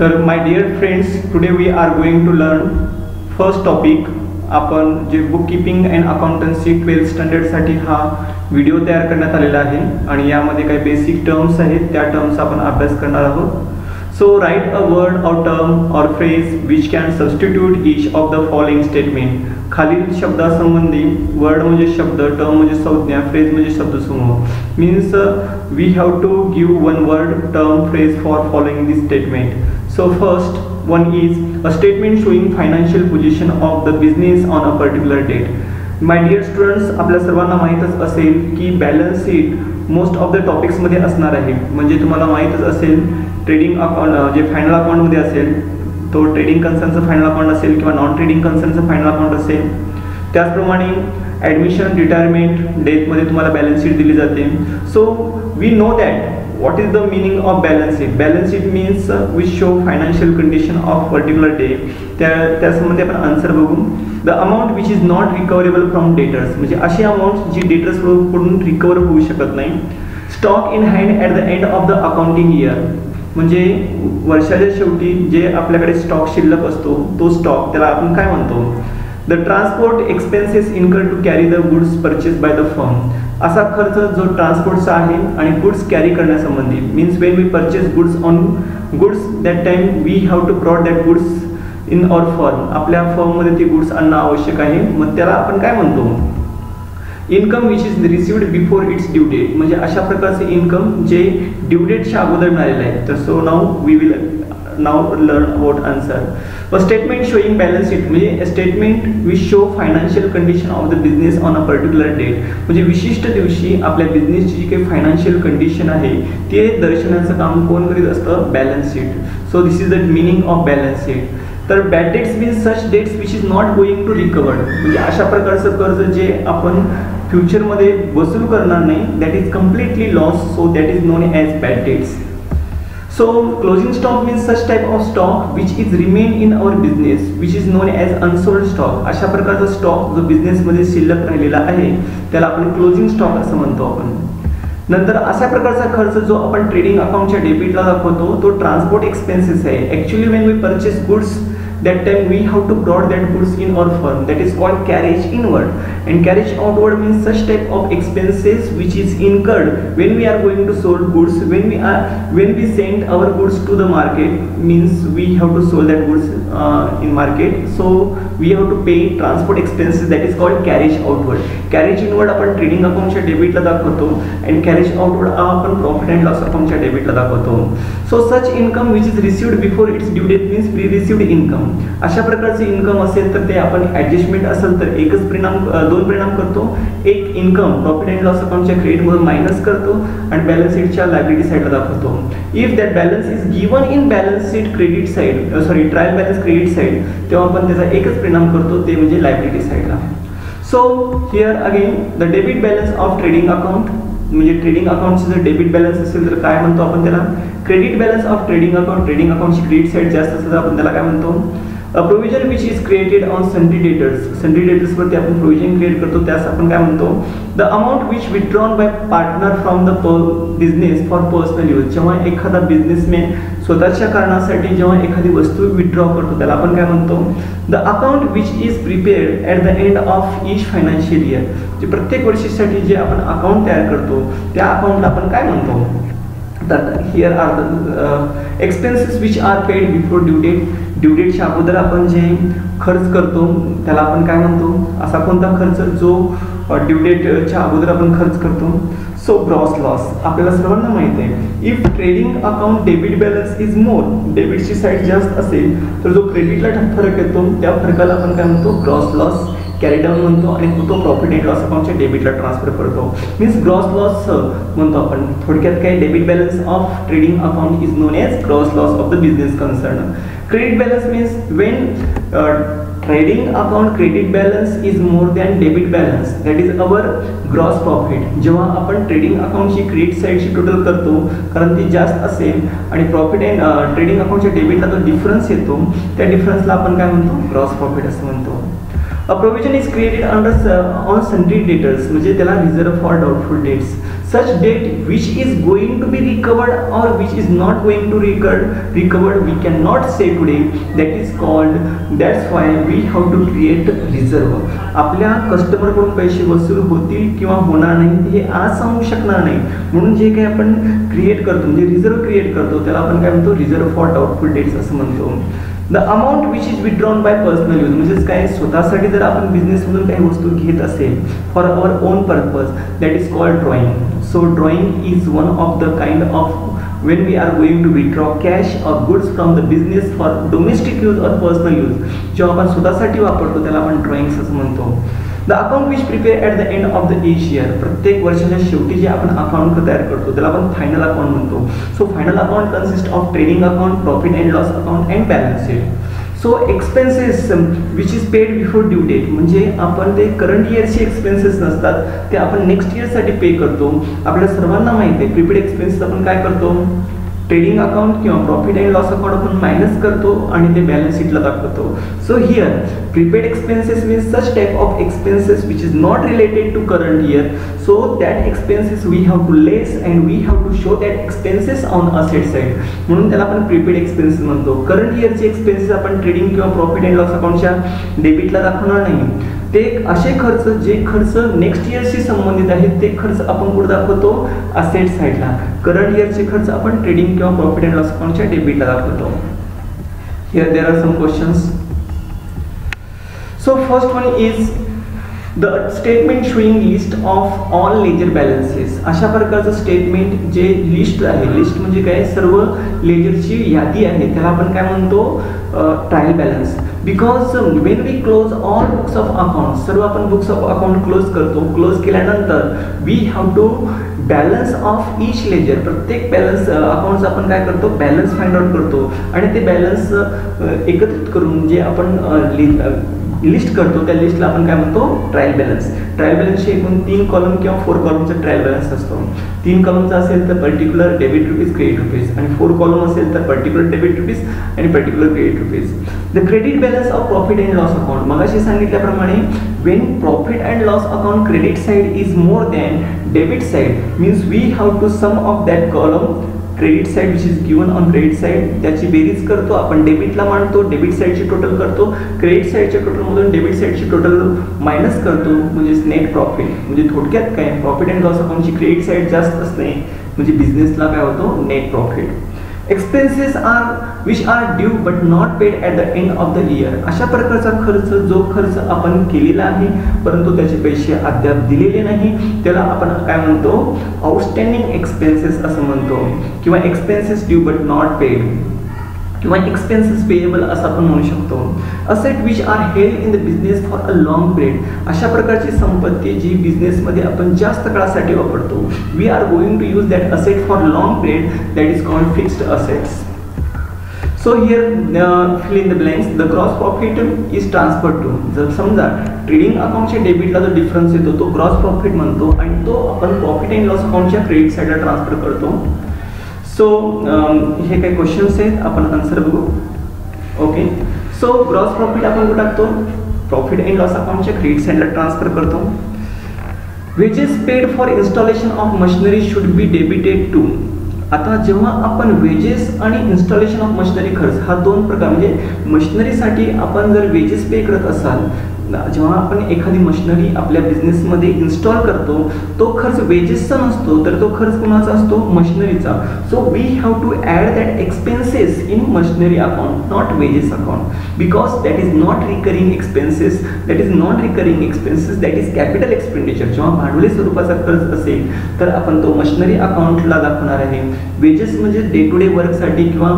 तर my dear friends today we are going to learn first topic आपण जे book keeping and accountancy twelfth स्टँडर्डसाठी हा video तयार करण्यात आलेला आहे आणि यामध्ये काही बेसिक टर्म्स आहेत त्या टर्म्स आपण अभ्यास करणार आहोत. So write a word or term or phrase which can substitute each of the following statement खालील शब्दासंबंधी वर्ड म्हणजे शब्द टर्म म्हणजे संज्ञा फ्रेज म्हणजे शब्दसमूह. Means we have to give one word term phrase for following this statement so first one is a statement showing financial position of the business on a particular date my dear students आपल्या सर्वांना माहीतच असेल की balance sheet most of the टॉपिक्समध्ये असणार आहे. म्हणजे तुम्हाला माहीतच असेल ट्रेडिंग अकाउंट uh, जे फायनल अकाउंटमध्ये असेल तो ट्रेडिंग कन्सर्नचं फायनल अकाउंट असेल किंवा नॉन ट्रेडिंग कन्सर्नचं फायनल अकाउंट असेल त्याचप्रमाणे ॲडमिशन रिटायरमेंट डेथमध्ये तुम्हाला बॅलन्स शीट दिली जाते. So we know that what is the meaning of balance sheet balance sheet means we show financial condition of particular day त्या त्यासंबंधी आपण आन्सर बघू. The amount which is not recoverable from debtors म्हणजे अशी amount जी डेटर्सकडून recover होऊ शकत नाही. Stock in hand at the end of the accounting year म्हणजे वर्षाच्या शेवटी जे आपल्याकडे स्टॉक शिल्लक असतो तो स्टॉक त्याला आपण काय म्हणतो? The transport expenses incur to carry the goods purchase by the firm असा खर्च जो ट्रान्सपोर्टचा आहे आणि गुड्स कॅरी करण्यासंबंधी. Means when we purchase goods on goods that time we have to prod that goods in our firm आपल्या फर्ममध्ये ते गुड्स आणणं आवश्यक आहे. मग त्याला आपण काय म्हणतो? Income which is received before its due date म्हणजे अशा प्रकारचे इन्कम जे ड्यू डेटच्या अगोदर मिळालेलं आहे तर so now we will now learn about answer statement showing balance sheet म्हणजे statement which show financial condition of the business on a particular date म्हणजे विशिष्ट दिवशी आपल्या बिझनेसची जी काही फायनान्शियल कंडिशन आहे ते दर्शनाचं काम कोण करीत असतं? Balance sheet so this is the meaning of balance sheet तर bad debts means such debts which is not going to recover म्हणजे अशा प्रकारचं कर्ज जे आपण फ्युचरमध्ये वसूल करणार नाही that is completely loss so that is known as bad debts so closing stock means such type of stock which is remain in our business which is known as unsold stock अशा प्रकारचा stock जो बिझनेसमध्ये शिल्लक राहिलेला आहे त्याला आपण closing stock असं म्हणतो आपण. नंतर अशा प्रकारचा खर्च जो आपण ट्रेडिंग अकाउंटच्या डेबिटला दाखवतो तो ट्रान्सपोर्ट एक्सपेन्सेस आहे. Actually when we purchase goods that time we have to brought that goods in our firm. That is called carriage inward. And carriage outward means such type of expenses which is incurred when we are going to sold goods. When we are when we send our goods to the market means we have to sold that goods uh, in market. So we have to pay transport expenses that is called carriage outward. Carriage inward आपण trading अकाउंटच्या डेबिटला दाखवतो and carriage outward आपण profit and loss अकाउंटच्या डेबिटला दाखवतो. So such income which is received before its due date means pre received income अशा प्रकारचे इन्कम असेल तर ते आपण ऍडजस्टमेंट असेल तर एकच परिणाम दोन परिणाम करतो. एक इन्कम प्रॉफिट अँड लॉस अकाउंटच्या क्रेडिटमधून मायनस करतो आणि बॅलन्स शीटच्या लायबिलिटी साईडला दाखवतो. If that balance is given in balance sheet credit side sorry trial balance credit side तेव्हा आपण त्याचा एकच परिणाम करतो ते म्हणजे लायबिलिटी साईडला so here again the debit balance of trading account म्हणजे ट्रेडिंग अकाउंटचं जर डेबिट बॅलन्स असेल तर काय म्हणतो आपण त्याला? Credit balance of trading account trading अकाउंटची credit side जास्त असेल तर आपण त्याला काय म्हणतो? Provision which is created on sundry debtors debtors वरती डेटर्सवरती आपण प्रोव्हिजन क्रिएट करतो त्यास आपण काय म्हणतो? The amount which withdrawn by partner from the business for personal use जेव्हा एखादा बिझनेसमॅन स्वतःच्या कारणासाठी जेव्हा एखादी वस्तू विथड्रॉ करतो त्याला आपण काय म्हणतो? The account which is prepared at the end of each financial year जे प्रत्येक वर्षीसाठी जे आपण अकाउंट तयार करतो त्या अकाउंटला आपण काय म्हणतो? तर here are the expenses which are paid before due date due डेटच्या अगोदर आपण जे खर्च करतो त्याला आपण काय म्हणतो? असा कोणता खर्च? जो ड्यू डेटच्या अगोदर आपण खर्च करतो. सो ग्रॉस लॉस आपल्याला सर्वांना माहीत आहे if trading account debit balance is more डेबिटची side जास्त असेल तर जो क्रेडिटला फरक येतो त्या फरकाला आपण काय म्हणतो? ग्रॉस लॉस कॅरी डाऊन म्हणतो आणि तो प्रॉफिट अँड लॉस अकाउंटच्या डेबिटला ट्रान्सफर करतो. मीन्स ग्रॉस लॉस म्हणतो आपण. थोडक्यात काय? Debit balance of trading account is known as gross loss of the business concern credit balance means when trading account credit balance is more than debit balance that is our gross profit जेव्हा आपण trading अकाउंटची credit साईडची total करतो कारण ती जास्त असेल आणि प्रॉफिट अँड ट्रेडिंग अकाउंटच्या डेबिटला जो डिफरन्स येतो त्या डिफरन्सला आपण काय म्हणतो? ग्रॉस प्रॉफिट असं म्हणतो. A provision is created under on sundry debtors म्हणजे त्याला reserve for doubtful debts such debt which is going to be recovered or which is not going to recovered recovered we can not say today that is called that's why we have to create reserve आपल्या कस्टमरकडून पैसे वसूल होतील किंवा होणार नाही हे आज सांगू शकणार नाही. म्हणून जे काही आपण क्रिएट करतो म्हणजे रिझर्व क्रिएट करतो त्याला आपण काय म्हणतो? रिझर्व फॉर डाउटफुल डेट्स असं म्हणतो. The amount which is withdrawn by personal use म्हणजेच काय स्वतःसाठी जर आपण बिझनेसमधून काही वस्तू घेत असेल for our own purpose that is called drawing so drawing is one of the kind of when we are going to withdraw cash or goods from the business for domestic use or personal use जेव्हा आपण स्वतःसाठी वापरतो त्याला आपण drawings असं म्हणतो. The account which prepare at the end of the each year प्रत्येक वर्षाच्या शेवटी जे आपण अकाउंट तयार करतो त्याला आपण फायनल अकाउंट म्हणतो. So final account consist of trading account profit and loss account and balance sheet so expenses which is paid before due date म्हणजे आपण ते करंट इयरचे एक्सपेन्सेस नसतात ते आपण नेक्स्ट इयरसाठी पे करतो. आपल्या सर्वांना माहिती आहे प्रिपेड एक्सपेन्सेस आपण काय करतो? ट्रेडिंग अकाउंट किंवा प्रॉफिट अँड लॉस अकाउंट आपण मायनस करतो आणि ते बॅलन्स शीटला दाखवतो. So here prepaid expenses means such type of expenses which is not related to current year so that expenses we have to less and we have to show that expenses on asset side म्हणून त्याला आपण prepaid expenses म्हणतो. Current इयरचे expenses आपण trading किंवा profit and loss अकाउंटच्या डेबिटला दाखवणार नाही. ते असे खर्च जे खर्च नेक्स्ट इयरशी संबंधित आहेत ते खर्च आपण कुठे दाखवतो? असेट साईडला करंट इयरचे खर्च आपण ट्रेडिंग किंवा प्रॉफिट अँड लॉस अकाउंटच्या डेबिटला दाखवतो. Here there are some questions so first one is the statement showing list of all ledger balances अशा प्रकारचं स्टेटमेंट जे लिस्ट आहे लिस्ट म्हणजे काय? सर्व लेजरची यादी आहे. त्याला आपण काय म्हणतो? Trial balance because when we close all books of account सर्व आपण बुक्स ऑफ अकाउंट क्लोज करतो क्लोज केल्यानंतर we have to balance of each ledger प्रत्येक बॅलन्स अकाउंट्स uh, आपण काय करतो? बॅलन्स फाइंड आउट करतो. आणि ते बॅलन्स uh, एकत्रित करून जे आपण uh, लिस्ट करतो त्या लिस्टला आपण काय म्हणतो? ट्रायल बॅलन्स ट्रायल बॅलन्सचे एकूण तीन कॉलम किंवा फोर कॉलमचा ट्रायल बॅलन्स असतो. तीन कॉलमचा असेल तर particular debit rupees credit rupees आणि फोर कॉलम असेल तर पर्टिक्युलर डेबिट रुपीज आणि particular credit rupees the credit balance of profit and loss account मगाशी सांगितल्याप्रमाणे when profit and loss account credit side is more than debit side means we have to sum of that column credit side which is given on credit side त्याची बेरीज करतो आपण डेबिटला मांडतो debit साईडची total करतो क्रेडिट साईडच्या टोटलमधून डेबिट साईडची टोटल मायनस करतो म्हणजेच नेट प्रॉफिट म्हणजे थोडक्यात काय? प्रॉफिट अँड लॉस अकाउंटची क्रेडिट साईड जास्त असणे म्हणजे बिझनेसला काय होतो? Net profit expenses are which are due but not paid at the end of the year अशा प्रकारचा खर्च जो खर्च आपण केलेला आहे परंतु त्याचे पैसे अद्याप दिलेले नाही त्याला आपण काय म्हणतो? आउटस्टँडिंग एक्सपेन्सेस असं म्हणतो. किंवा expenses due but not paid किंवा एक्सपेन्सेस पेएबल असं आपण म्हणू शकतो. Asset which are held in the business for a long period अशा प्रकारची संपत्ती जी बिझनेसमध्ये आपण जास्त काळासाठी वापरतो. We are going to use that asset for long period that is called fixed assets so here fill in the blanks the gross profit is transfer to जर समजा ट्रेडिंग अकाउंटच्या डेबिटला जो डिफरन्स येतो तो ग्रॉस प्रॉफिट म्हणतो आणि तो आपण प्रॉफिट अँड लॉस अकाउंटच्या क्रेडिट साईडला ट्रान्सफर करतो. सो um, हे काही क्वेश्चन्स आहेत? आपण आन्सर बघू. ओके सो ग्रॉस प्रॉफिट आपण कुठं टाकतो? प्रॉफिट अँड लॉस अकाउंटच्या क्रेडिट साईडला ट्रान्सफर करतो. Wages paid for installation of machinery should be debited to आता जेव्हा आपण वेजेस आणि इन्स्टॉलेशन ऑफ मशिनरी खर्च हा दोन प्रकार म्हणजे मशिनरीसाठी आपण जर वेजेस पे करत असाल जेव्हा आपण एखादी मशिनरी आपल्या बिझनेसमध्ये इन्स्टॉल करतो तो खर्च वेजेसचा नसतो तर तो खर्च कुणाचा असतो? मशिनरीचा so we have to add that expenses in machinery account not wages account because that is not recurring expenses that is not recurring expenses that is capital expenditure जेव्हा भांडवली स्वरूपाचा खर्च असेल तर आपण तो मशिनरी अकाउंटला दाखवणार आहे. वेजेस म्हणजे डे टू डे वर्कसाठी किंवा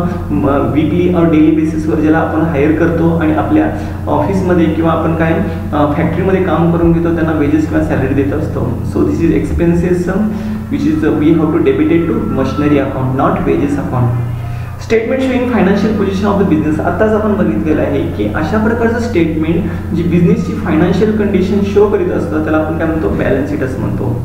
वीकली और डेली बेसिसवर ज्याला आपण हायर करतो आणि आपल्या ऑफिसमध्ये किंवा आपण काय फॅक्टरीमध्ये काम करून घेतो त्यांना वेजेस किंवा सॅलरी देत असतो. So this is expenses which is we have to debited to machinery account not wages account statement showing financial position of the business आताच आपण बघितलेलं आहे की अशा प्रकारचं स्टेटमेंट जी बिझनेसची फायनान्शियल कंडिशन शो करीत असतं त्याला आपण काय म्हणतो? बॅलन्स शीट असं म्हणतो.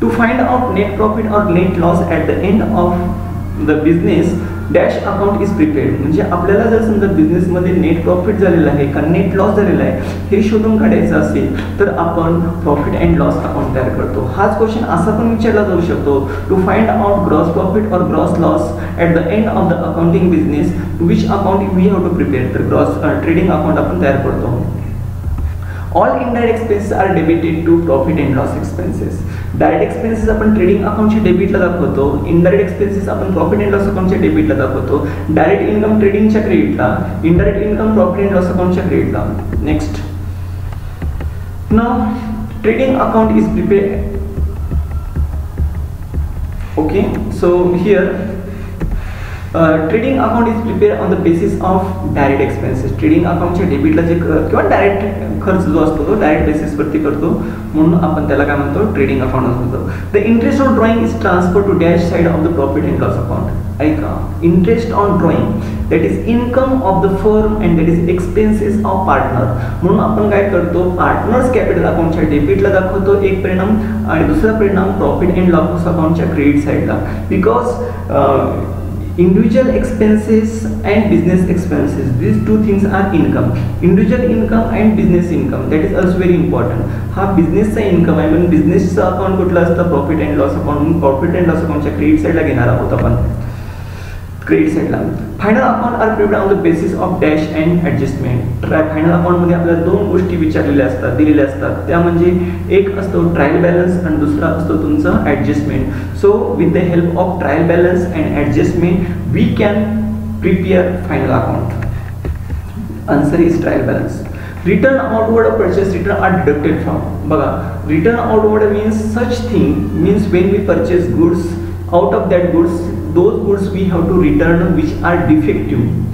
To find out net profit or net loss at the end of the business dash account is prepared. म्हणजे आपल्याला जर समजा बिझनेसमध्ये नेट प्रॉफिट झालेला आहे का नेट लॉस झालेला आहे हे शोधून काढायचं असेल तर आपण प्रॉफिट अँड लॉस अकाउंट तयार करतो. हाच क्वेश्चन असा पण विचारला जाऊ शकतो. To find out gross profit और gross loss at the end of the accounting business which account we have to prepare तर ग्रॉस ट्रेडिंग अकाउंट आपण तयार करतो. All indirect expenses are debited to profit and loss expenses direct expenses आपण trading अकाउंटच्या डेबिटला दाखवतो. Indirect expenses आपण profit and loss अकाउंटच्या डेबिटला दाखवतो. डायरेक्ट इन्कम ट्रेडिंगच्या क्रेडिटला indirect income profit and loss अकाउंटच्या क्रेडिटला next now trading account is prepare okay so here trading account is prepare on the basis of direct expenses trading अकाउंटच्या डेबिटला जे किंवा direct खर्च जो असतो तो डायरेक्ट बेसिसवरती करतो. म्हणून आपण त्याला काय म्हणतो? ट्रेडिंग अकाउंट म्हणतो. The interest on drawing is transfer to dash side of the profit and loss account ऐका. Interest on drawing that is income of the firm and that is expenses of partner म्हणून आपण काय करतो? Partners capital अकाउंटच्या डेबिटला दाखवतो एक परिणाम आणि दुसरा परिणाम प्रॉफिट अँड लॉस अकाउंटच्या क्रेडिट साईडला because individual expenses and business expenses these two things are income individual income and business income that is also very important हा बिझनेसचा इन्कम आहे म्हणून बिझनेसचं अकाउंट कुठलं असतं प्रॉफिट अँड लॉस अकाउंट म्हणून profit and loss अकाउंटच्या credit साईडला घेणार आहोत आपण क्रेडिट साईडला final account are prepaid on the basis of dash and adjustment trial final अकाउंटमध्ये आपल्याला दोन गोष्टी विचारलेल्या असतात दिलेल्या असतात. त्या म्हणजे एक असतो ट्रायल बॅलन्स आणि दुसरा असतो तुमचं adjustment so with the help of trial balance and adjustment we can prepare final account answer is trial balance return outward purchase return are deducted from बघा return outward means such thing means when we purchase goods out of that goods those goods we have to return which are defective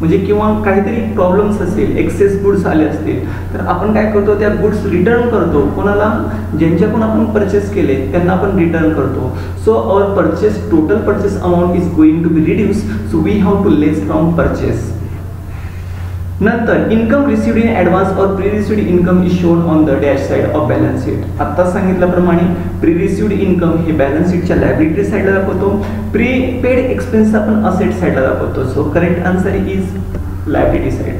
म्हणजे किंवा काहीतरी problems असेल access goods आले असतील तर आपण काय करतो त्या गुड्स रिटर्न करतो. कोणाला? ज्यांच्याकडून आपण परचेस केले त्यांना आपण रिटर्न करतो. So our purchase total purchase amount is going to be reduce so we have to less from purchase नंतर इन्कम रिसिव्ड इन ॲडव्हान्स और pre received income is shown on the dash side of balance sheet आता सांगितल्याप्रमाणे pre received income हे balance शीटच्या liability साईडला दाखवतो. Pre paid expense आपण asset साईडला दाखवतो. So correct answer is liability side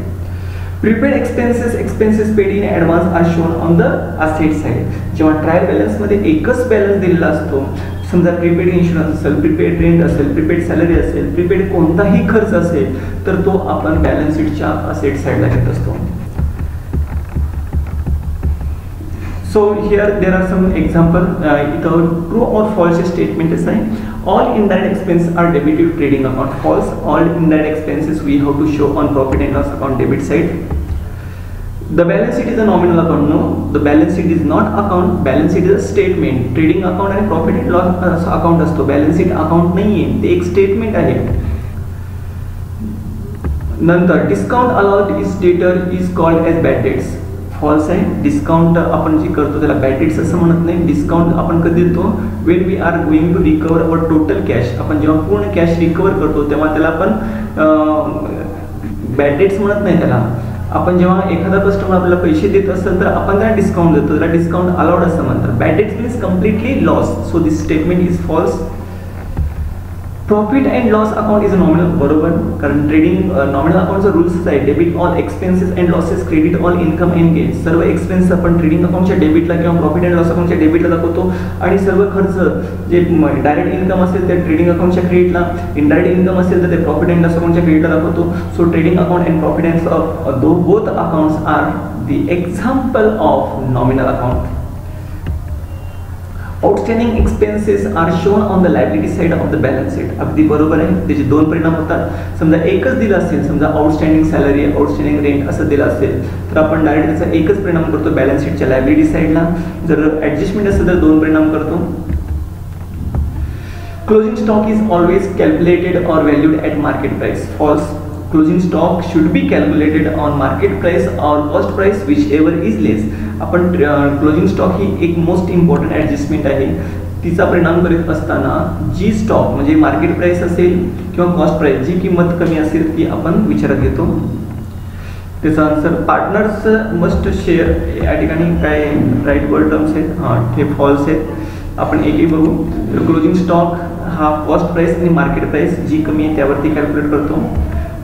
prepaid expenses expenses paid in advance are shown on the asset side जेव्हा ट्रायल बॅलन्समध्ये एकच बॅलन्स दिलेला असतो समजा प्रीपेड इन्शुरन्स असेल प्रीपेड रेंट असेल प्रीपेड सॅलरी असेल प्रीपेड कोणताही खर्च असेल तर तो आपण बॅलन्स शीटच्या असेट साईडला घेत असतो. So here there are some example इथं ट्रू ऑर फॉल्स स्टेटमेंट असं आहे all in that expense are debit trading account false all in that expenses we have to show on profit and loss account debit side the balance sheet is a nominal account no? The balance sheet is not account balance sheet is a statement. Trading account आणि profit and loss uh, account असतो balance sheet account नाही आहे ते एक statement आहे नंतर discount allowed is debtor is called as bad debts false आहे discount आपण जे करतो त्याला बॅड डेट्स असं म्हणत नाही. डिस्काउंट आपण कधी देतो? When we are going to recover our total cash आपण जेव्हा पूर्ण कॅश रिकवर करतो तेव्हा त्याला आपण बॅड डेट्स म्हणत नाही त्याला. आपण जेव्हा एखादा कस्टमर आपल्याला पैसे देत असेल तर आपण त्याला डिस्काउंट देतो. त्याला डिस्काउंट अलाउड असं म्हणतात. Bad debts means completely loss so this statement is false profit and loss account is nominal बरोबर? कारण ट्रेडिंग नॉमिनल अकाउंटचा रुल्सच आहे. Debit all expenses and losses credit all income and gain सर्व एक्सपेन्स आपण trading अकाउंटच्या डेबिटला किंवा प्रॉफिट अँड लॉस अकाउंटच्या डेबिटला दाखवतो. आणि सर्व खर्च जे डायरेक्ट इन्कम असेल ते ट्रेडिंग अकाउंटच्या क्रेडिटला इनडायरेक्ट इन्कम असेल तर ते प्रॉफिट अँड लॉस अकाउंटच्या क्रेडिटला दाखवतो. So trading account and profit and though both accounts are the example of nominal account outstanding expenses are shown on the liability side of the balance sheet अगदी बरोबर आहे. त्याचे दोन परिणाम होतात. समजा एकच दिलं असेल समजा आउटस्टँडिंग सॅलरी आउटस्टँडिंग रेंट असं दिलं असेल तर आपण डायरेक्ट त्याचा एकच परिणाम करतो बॅलन्स शीटच्या लायबिलिटी साईडला जर ॲडजस्टमेंट असेल तर दोन परिणाम करतो. Closing stock is always calculated or valued at market price false closing stock should be calculated on market price or cost price whichever is less. आपण क्लोजिंग स्टॉक ही एक मोस्ट इम्पॉर्टंट ॲडजस्टमेंट आहे. तिचा परिणाम करीत असताना जी स्टॉक म्हणजे मार्केट प्राईस असेल किंवा कॉस्ट प्राईस जी किंमत कमी असेल ती आपण विचारात घेतो. त्याचा आन्सर पार्टनर्स मस्ट शेअर या ठिकाणी काय राईट वर्ड टर्म्स आहेत? हां हे फॉल्स आहेत. आपण एक एक बघू. तर क्लोजिंग स्टॉक हा कॉस्ट प्राईस आणि मार्केट प्राईस जी कमी आहे त्यावरती कॅल्क्युलेट करतो.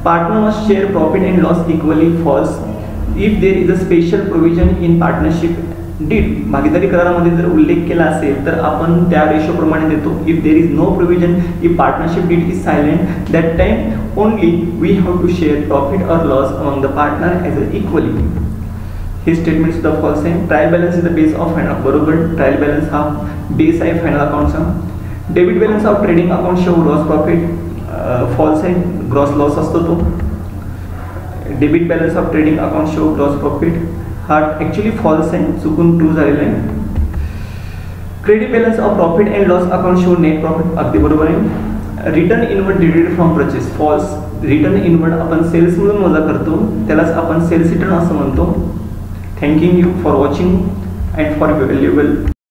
Partner must share profit and loss equally false if there is a special provision in partnership deed भागीदारी करारामध्ये जर उल्लेख केला असेल तर आपण त्या रेशोप्रमाणे देतो. If there is no provision if partnership deed is silent that time only we have to share profit or loss among the partner as a equally हे स्टेटमेंट सुद्धा फॉल्स आहे trial balance is the base of final बरोबर? Trial balance हा base आहे final अकाउंटचा debit balance of trading account show gross profit false आहे. Gross loss असतो तो. Debit balance of trading account show gross profit. हा actually false आहे चुकून true झालेला आहे. Credit balance of profit and loss account show net profit अगदी बरोबर आहे. Return inward डिडेड from purchase false return inward आपण सेल्समधून वजा करतो त्यालाच आपण सेल्स रिटर्न असं म्हणतो. Thanking you for watching and for valuable